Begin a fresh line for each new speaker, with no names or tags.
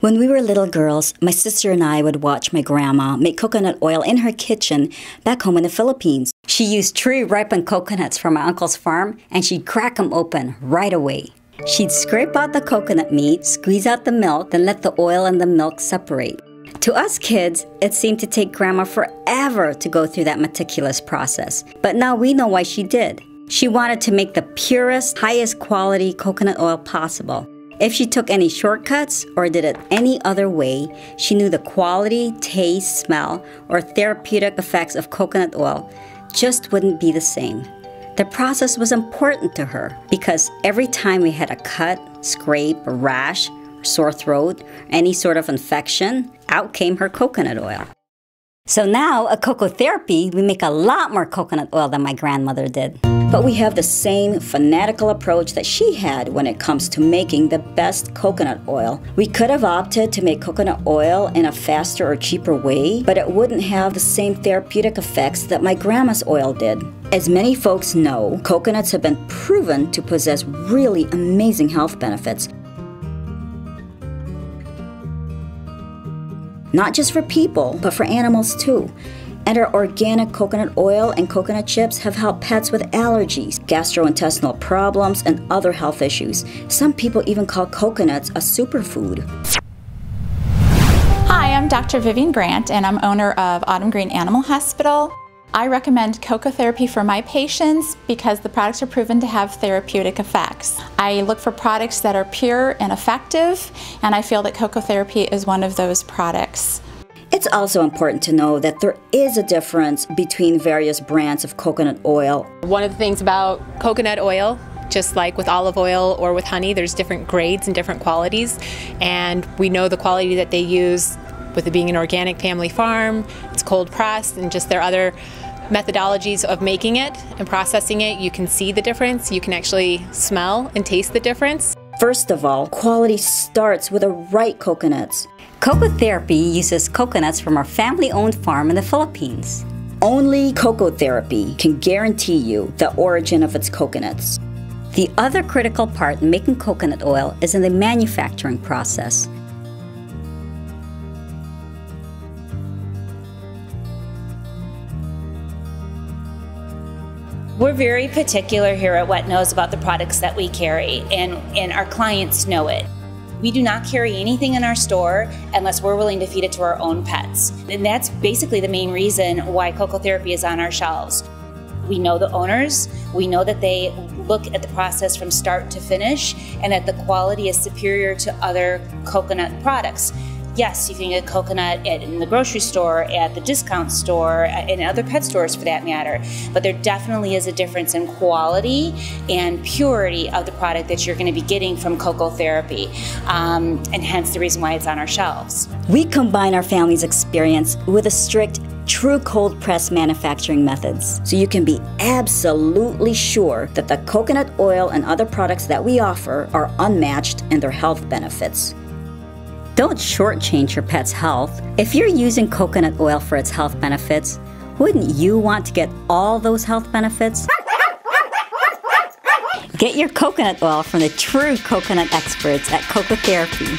When we were little girls, my sister and I would watch my grandma make coconut oil in her kitchen back home in the Philippines. She used tree ripened coconuts from my uncle's farm and she'd crack them open right away. She'd scrape out the coconut meat, squeeze out the milk, then let the oil and the milk separate. To us kids, it seemed to take grandma forever to go through that meticulous process. But now we know why she did. She wanted to make the purest, highest quality coconut oil possible. If she took any shortcuts or did it any other way, she knew the quality, taste, smell, or therapeutic effects of coconut oil just wouldn't be the same. The process was important to her because every time we had a cut, scrape, rash, sore throat, any sort of infection, out came her coconut oil. So now, at Coco Therapy, we make a lot more coconut oil than my grandmother did. But we have the same fanatical approach that she had when it comes to making the best coconut oil. We could have opted to make coconut oil in a faster or cheaper way, but it wouldn't have the same therapeutic effects that my grandma's oil did. As many folks know, coconuts have been proven to possess really amazing health benefits. not just for people, but for animals too. And our organic coconut oil and coconut chips have helped pets with allergies, gastrointestinal problems, and other health issues. Some people even call coconuts a superfood.
Hi, I'm Dr. Vivian Grant, and I'm owner of Autumn Green Animal Hospital. I recommend Coco Therapy for my patients because the products are proven to have therapeutic effects. I look for products that are pure and effective, and I feel that Coco Therapy is one of those products.
It's also important to know that there is a difference between various brands of coconut oil.
One of the things about coconut oil just like with olive oil or with honey, there's different grades and different qualities. And we know the quality that they use with it being an organic family farm, it's cold pressed, and just their other methodologies of making it and processing it, you can see the difference. You can actually smell and taste the difference.
First of all, quality starts with the right coconuts. Coco Therapy uses coconuts from our family owned farm in the Philippines. Only Coco Therapy can guarantee you the origin of its coconuts. The other critical part in making coconut oil is in the manufacturing process.
We're very particular here at Wet Nose about the products that we carry, and, and our clients know it. We do not carry anything in our store unless we're willing to feed it to our own pets. And that's basically the main reason why Coco Therapy is on our shelves. We know the owners, we know that they look at the process from start to finish, and that the quality is superior to other coconut products yes, you can get coconut at, in the grocery store, at the discount store, and other pet stores for that matter. But there definitely is a difference in quality and purity of the product that you're going to be getting from Coco Therapy, um, and hence the reason why it's on our shelves.
We combine our family's experience with a strict true cold press manufacturing methods. So you can be absolutely sure that the coconut oil and other products that we offer are unmatched in their health benefits. Don't shortchange your pet's health. If you're using coconut oil for its health benefits, wouldn't you want to get all those health benefits? Get your coconut oil from the true coconut experts at Coco Therapy.